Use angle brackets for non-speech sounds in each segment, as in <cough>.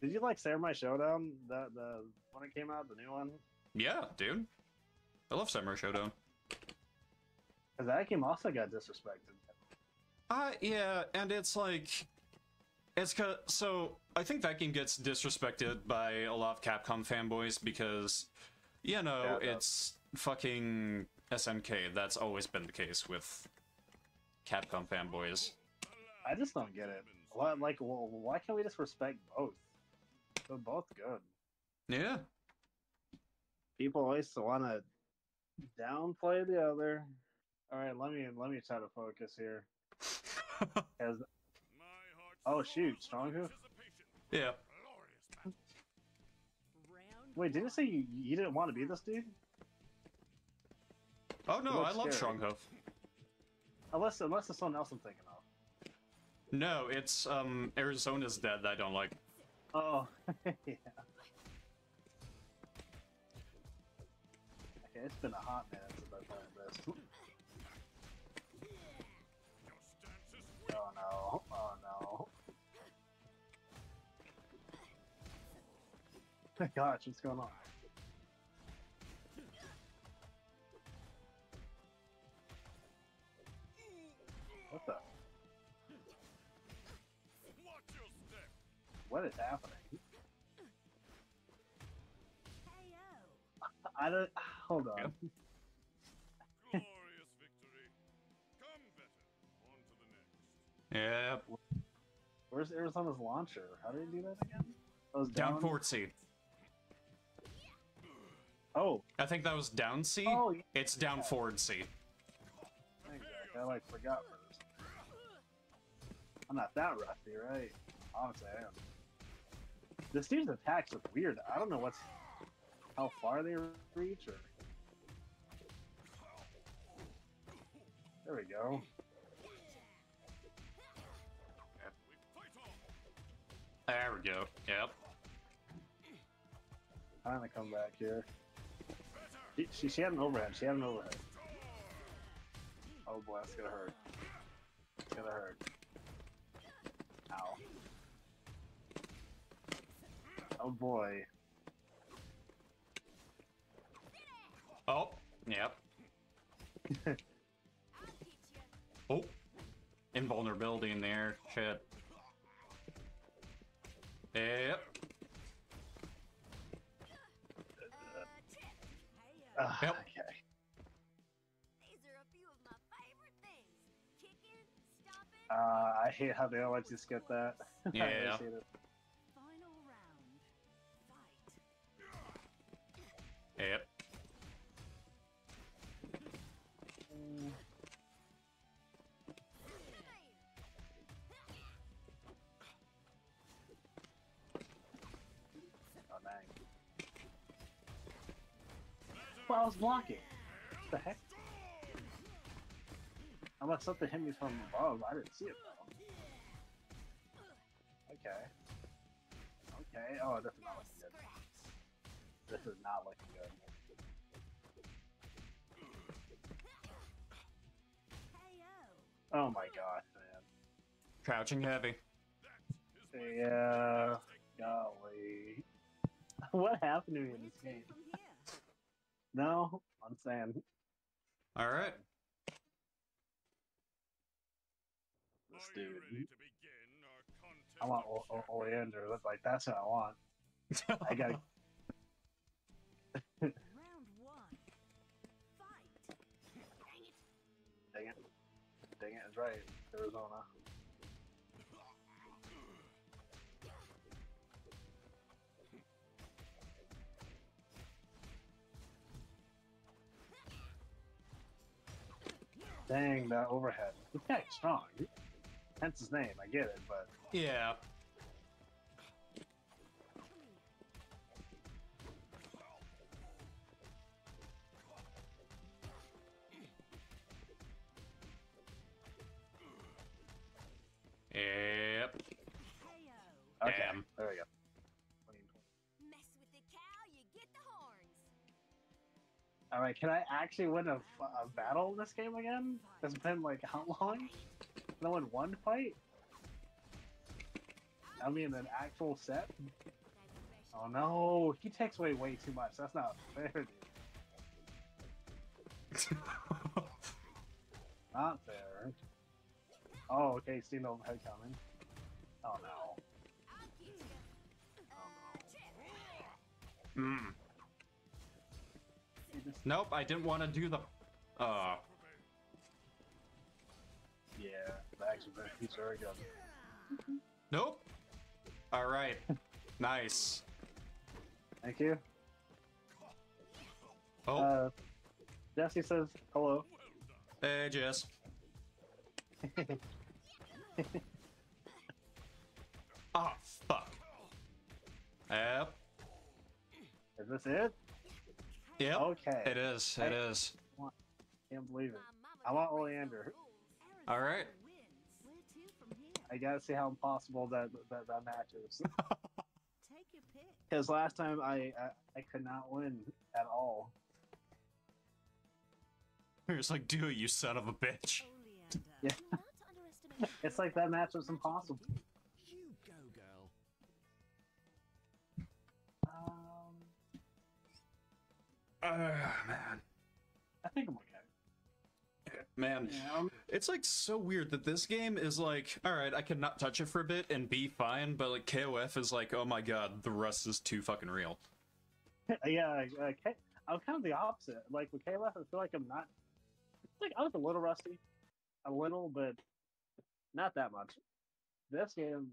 Did you like Samurai Shodown? That the when it came out, the new one. Yeah, dude. I love Samurai Shodown. Because that game also got disrespected. Uh, yeah, and it's like, it's cause, so I think that game gets disrespected by a lot of Capcom fanboys because, you know, Yeah, it does. it's fucking SNK. That's always been the case with Capcom fanboys. I just don't get it. Why, like, well, why can't we just respect both? They're both good. Yeah. People always want to downplay the other. All right, let me let me try to focus here. <laughs> As oh shoot, Stronghoof. yeah. Wait, didn't you say you, you didn't want to be this dude? Oh no, I love scary. Stronghoof. Unless unless it's someone else I'm thinking of. No, it's um Arizona's Dead that I don't like. Oh, <laughs> yeah. Okay, it's been a hot minute since I played this. Oh no! Oh no! <laughs> Gosh, what's going on? Where's Arizona's launcher? How did he do that again? That was Down down. forward C. Oh, I think that was down C. Oh, yeah. It's down forward C. I like forgot first. I'm not that rusty, right? Honestly, I am. This dude's attacks look weird. I don't know what's how far they reach or. There we go. There we go. Yep. Trying to come back here. She, she, she had an overhead. She had an overhead. Oh boy, that's gonna hurt. It's gonna hurt. Ow. Oh boy. Oh. Yep. <laughs> Oh. Invulnerability in there. Shit. Yep. Ah, Yep. Okay. These are a few of my favorite things. Kicking, stomping. Uh, I hate how they don't let you skip that. <laughs> I Yeah. Was blocking. What the heck? About something hit me from above? I didn't see it though. Okay. Okay. Oh, this is not looking good. This is not looking good. Oh my gosh, man. Crouching heavy. Yeah. Golly. <laughs> What happened to me in this game? From here. No, I'm saying All right. this dude. I want o- o- Oleander. That's like that's what I want. I gotta. <laughs> Round one. Fight. Dang it. Dang it. Dang it, it's right. Arizona. Dang, that overhead. This guy's strong. Hence his name, I get it, but Yeah. All right, can I actually win a, a battle in this game again? It's been like how <laughs> long? No one one fight? I mean, an actual set. Oh no, he takes away way too much. That's not fair, dude. <laughs> Not fair. Oh, okay, see no head coming. Oh no. Oh no. Just- Nope, I didn't want to do the. Uh, Yeah, the action he's very good. nope. All right, nice. Thank you. Oh, Uh, Jesse says hello. hey, Jess. Oh, <laughs> fuck. Yep. Is this it? Yep. Okay. It is. It is. Can't believe it. I want Oleander. All right. Where to from here? I gotta see how impossible that that, that match is. Take your pick. Because last time I, I I could not win at all. <laughs> It's like, do it, you son of a bitch. Yeah. Not to underestimate It's like that match was impossible. Uh, man. I think I'm okay. Man. Yeah, It's like so weird that this game is like, all right, I can not touch it for a bit and be fine, but like KOF is like, oh my god, the rust is too fucking real. <laughs> yeah. Uh, K- I'm kind of the opposite. Like with KOF, I feel like I'm not. Like I was a little rusty, a little, but not that much. This game,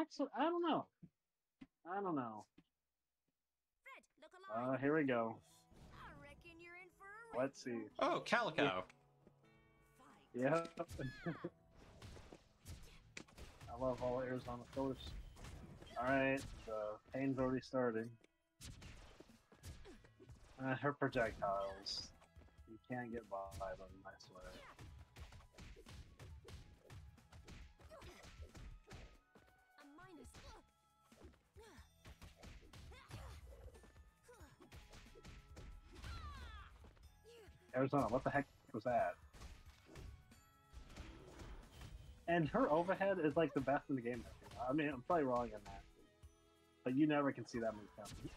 actually, I don't know. I don't know. Fred. Uh, here we go. I reckon you're in for a Let's see. Oh, Calico. fight. <laughs> Yeah. I love all Arizona colors. Alright, the pain's already starting. Uh, her projectiles. You can't get by them, I swear. Arizona, what the heck was that? And her overhead is like the best in the game. I mean, I'm probably wrong on that. But you never can see that move coming.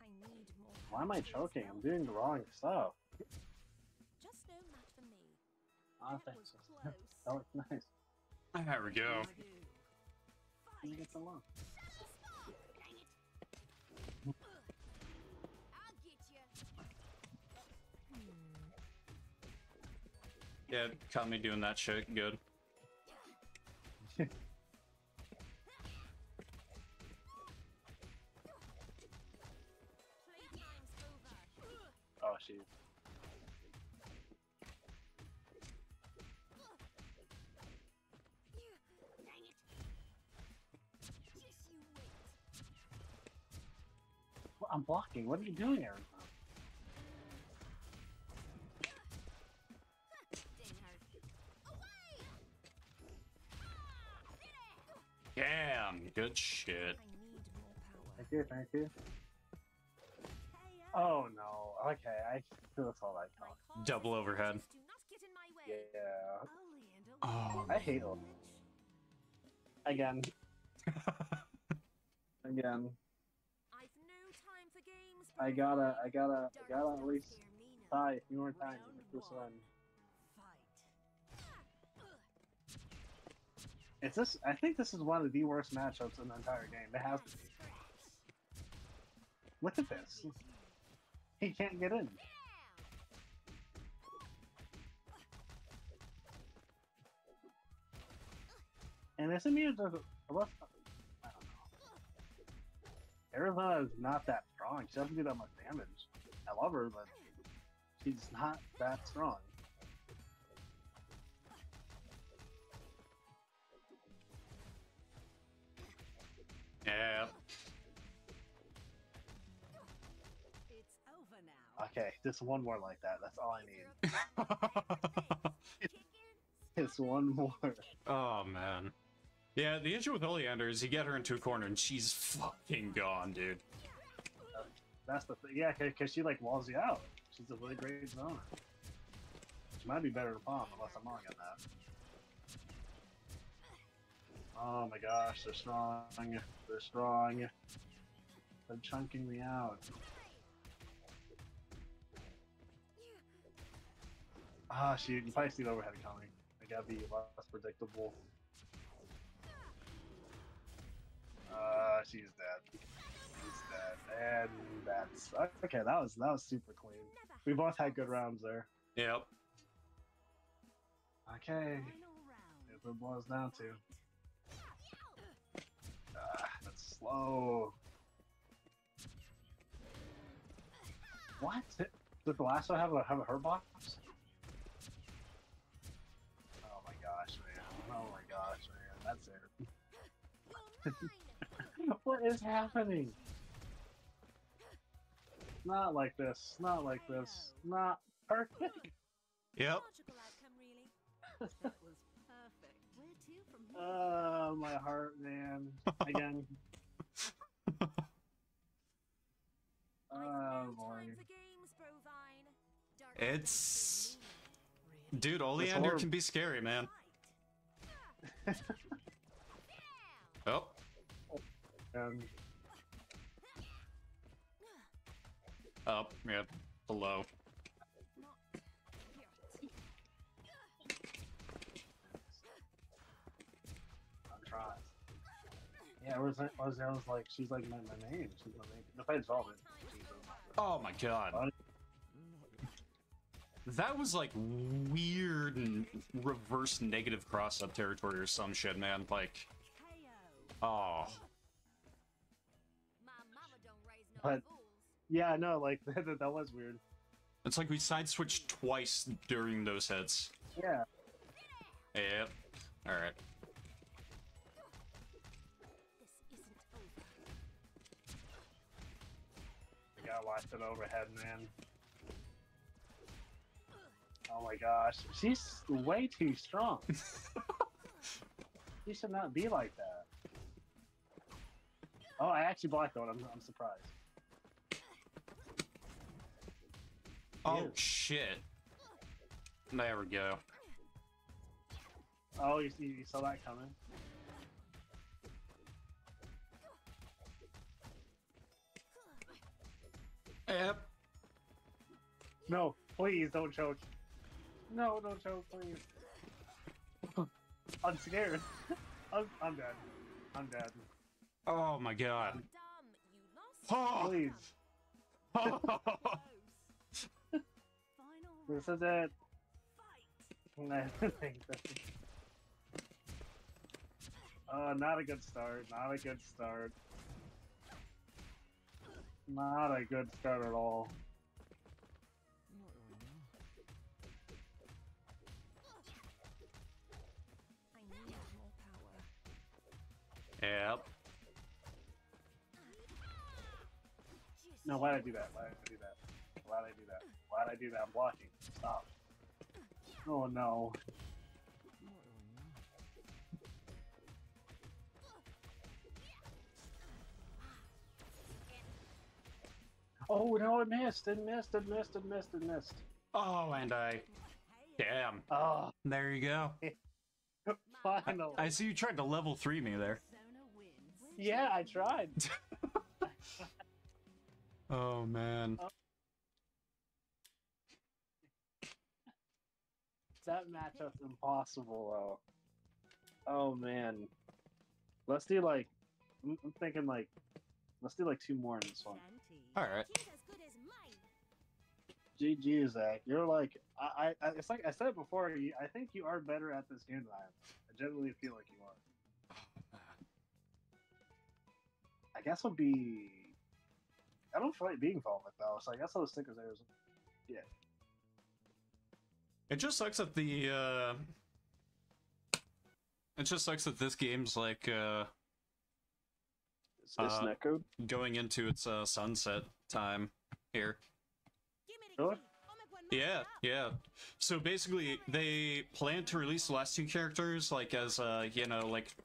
I need more. Why am I choking? I'm doing the wrong stuff. Just no match for me. Oh, That thanks. was <laughs> close. That looks nice. There we go. Let me get the look. Dang it. I'll get you. Yeah, caught me doing that shit. Good. <laughs> I'm blocking. What are you doing, Arizona? Didn't hurt. Away! Damn, good shit. I need more power. Thank you, thank you. Oh no. Okay, I do this all that my talk. Double overhead. Do not get in my way. Yeah. Oh, I hate them. Again. <laughs> Again. I've no time for games. I gotta, I gotta, I gotta at least tie. If you weren't tying, you missed this one. It's this. I think this is one of the worst matchups in the entire game. It has to be. Look at this. He can't get in. And this immune doesn't. Arizona is not that strong. She doesn't do that much damage. I love her, but she's not that strong. yeah. It's over now. Okay, just one more like that. That's all I need. <laughs> Kicking, <laughs> Just one more. oh man. Yeah, the issue with Oleander is you get her into a corner and she's fucking gone, dude. That's the thing. Yeah, because she like walls you out. She's a really great zoner. She might be better to Pom, unless I'm wrong on that. Oh my gosh, they're strong. They're strong. They're chunking me out. Ah, she, you probably see the overhead coming. I gotta be less predictable. Uh, she's dead. She's dead, and that's okay. That was that was super clean. We both had good rounds there. Yep. Okay, what it boils down to. Ah, that's slow. What? Did the last one have a have a hurt box? Oh my gosh, man! Oh my gosh, man! That's it. <laughs> You're mine. what is happening? Not like this. Not like this. Not perfect. Yep. Logical outcome, really. <laughs> that was perfect. Where to from here? Oh, my heart, man. Again. <laughs> Oh no boy. time for games, Provine. Dark It's- Dude, That's Oleander can be scary, man. <laughs> Oh. And oh, Up. Yep. Below. I'm trying. Yeah, was it was was like she's like my, my name. She's my name. If I solve it, Oh my god. That was like weird and reverse negative cross up territory or some shit, man. Like, oh. But- Yeah, no, like <laughs> that, that was weird. It's like we side switched twice during those hits. Yeah. Yep. Isn't over. You gotta watch overhead, man. Oh my gosh, she's way too strong. <laughs> she should not be like that. Oh, I actually blocked one. I'm, I'm surprised. Oh shit. There we go. Oh, you see, you saw that coming. Yep. No, please don't choke. No, don't choke, please. I'm scared. <laughs> I'm, I'm dead. I'm dead. Oh my god. Dumb. Oh. Please. Close. <laughs> Oh. This is it. <laughs> Uh, not a good start. Not a good start. Not a good start at all. Not right now. I need more power. Yep. No, why'd I do that? Why'd I do that? Why'd I do that? I do that? I'm blocking. Stop. Oh no. Oh no, it missed. It missed. It missed. It missed. It missed. Oh, and I. Damn. Oh, There you go. <laughs> final. I see you tried to level three me there. Yeah, I tried. <laughs> Oh man. Oh. That matchup's impossible, though. Oh man. Let's do like. I'm, I'm thinking like. Let's do like two more in this one. All right. She's as good as mine. GG, Zach. You're like. I, I. I- It's like I said it before. You, I think you are better at this game than I am. I genuinely feel like you are. I guess would be. I don't feel like being Velvet though, so I guess those stickers there is. It just sucks that the uh It just sucks that this game's like uh Is this Uh, going into its uh sunset time here. Give me the Really? key. I'll make one more Yeah, yeah. So basically they plan to release the last two characters like as uh you know like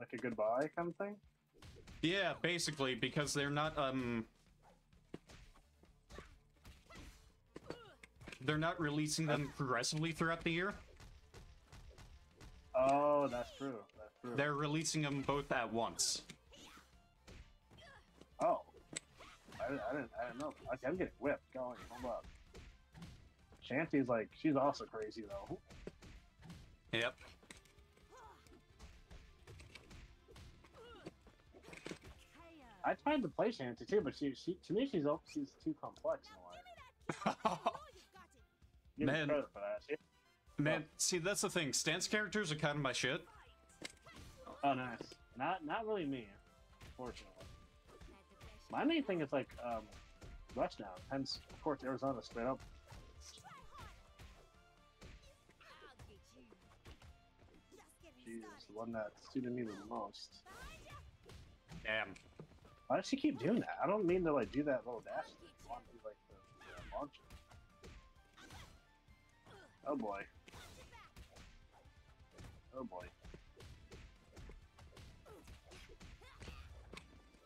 Like a goodbye kind of thing. Yeah, basically, because they're not, um... They're not releasing them progressively throughout the year. Oh, that's true. That's true. They're releasing them both at once. Oh, I, I didn't. I didn't know. Okay, I'm getting whipped. Going. Hold up. Shanty's like she's also crazy though. Yep. I tried to play Shanty too, but she, she to me she's she's too complex in a way. <laughs> Give Man. credit for that. She- Man, see, that's the thing. Stance characters are kind of my shit. oh, nice. Not not really me, fortunately. Had the best My main thing is like um, rushdown. Hence, of course, Arizona straight up. I'll get you. Just getting She's the one that suited me the most. Damn. Why does she keep doing that? I don't mean to like do that little dash. I want to do like the, the launcher. Oh boy. Oh boy.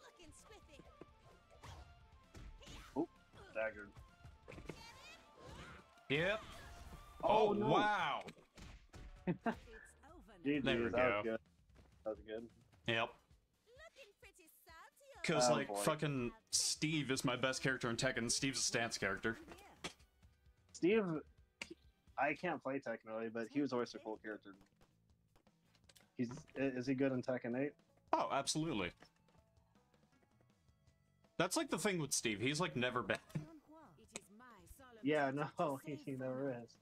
Looking spiffy. Staggered. Yep. Oh, Oh, no. wow. It's over now. GG, There we that go. was good. That was good. Yep. Looking pretty salty. Because, Oh, like, boy. fucking Steve is my best character in Tekken. Steve's a stance character. Steve, I can't play Tekken really, but he was always a cool character. He's is he good in Tekken 8? Oh, absolutely. That's like the thing with Steve. He's, like, never bad. It is my solemn Yeah, no, he, <laughs> he never is.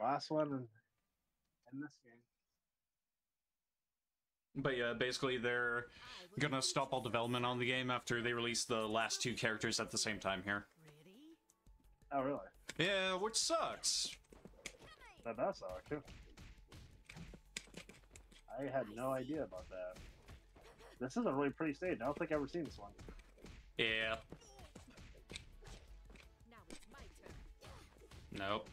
Last one in, in this game. But yeah, basically, they're gonna stop all development on the game after they release the last two characters at the same time here. Oh, really? Yeah, which sucks. That does suck, too. I had no idea about that. This is a really pretty stage. I don't think I've ever seen this one. Yeah. Now it's my turn. Nope.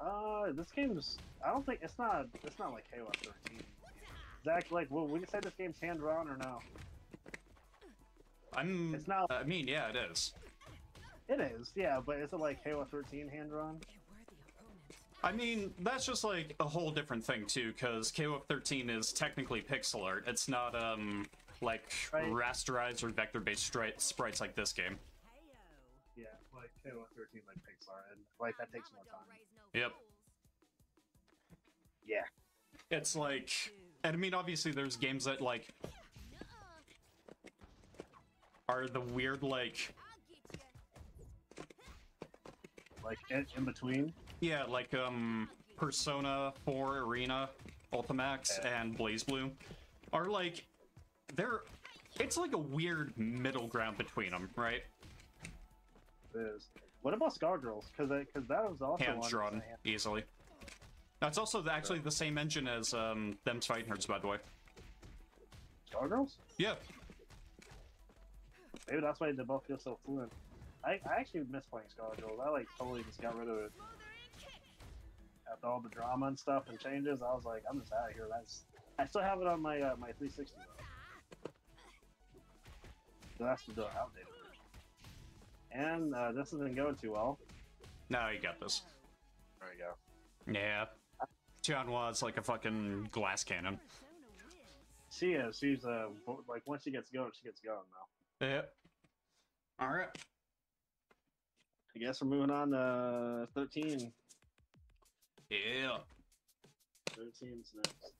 Uh, this game's. I don't think it's not. It's not like Halo 13. Zach, like, well, would you say this game's hand drawn or no? I'm. It's not- I mean, yeah, it is. It is, yeah, but is it like Halo 13 hand drawn? They're worthy opponents. I mean, that's just like a whole different thing too, because KOF 13 is technically pixel art. It's not um like Right. rasterized or vector-based stri- sprites like this game. Yeah, like Halo 13, like Pixar, and like that takes more time. Raise no Yep. Yeah, It's like, and I mean, obviously, there's games that like are the weird like, I'll get you. like in, in between. yeah, like um Persona 4 Arena, Ultimax, Yeah. and BlazBlue, are like, they're. It's like a weird middle ground between them, right? It is. What about Skullgirls? Because because that was also Hands one drawn hand- easily. That's also the, actually the same engine as um, them's fighting herds, by the way. Skullgirls? Yeah, Maybe that's why they both feel so fluent. I, I actually miss playing Skullgirls. I like totally just got rid of it after all the drama and stuff and changes. I was like, I'm just out of here. That's I still have it on my uh, my 360. though. So that's the outdated. And uh, this isn't going too well. now you got this. There we go. Yeah. Tianhuo's like a fucking glass cannon. Persona wins. She is. She's uh bo- like once she gets going, she gets going now. Yeah. Alright. I guess we're moving on to 13. Yeah. 13's next.